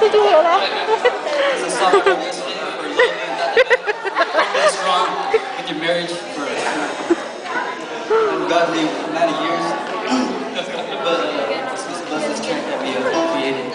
你就有了。Your marriage for ungodly amount of years, but uh, this was this track that we uh, created.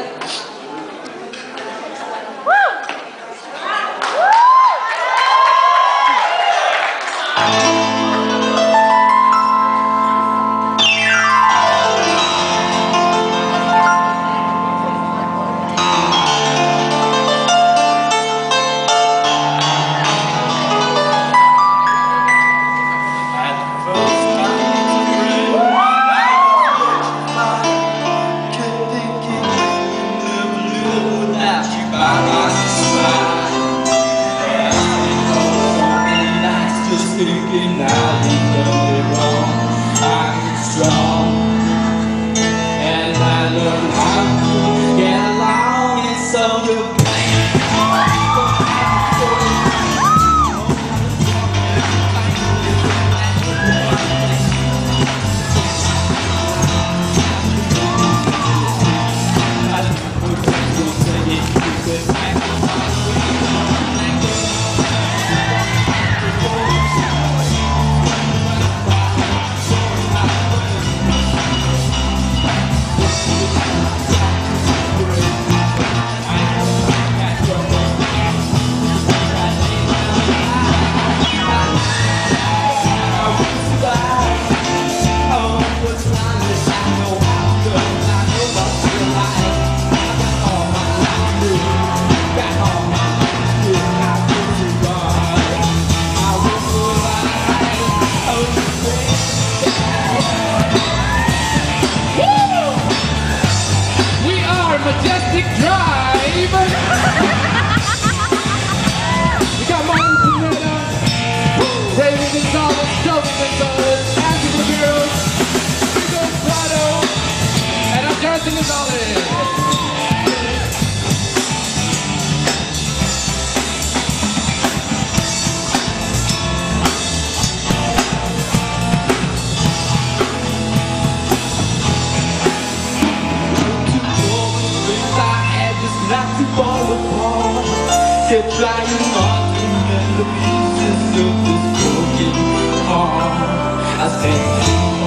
Thinking I've done it wrong. I'm strong, Are Majestic Drive. we got Martin Pineda, David Gonzalez, Joey Kept trying not to mend the pieces of this broken heart. I spent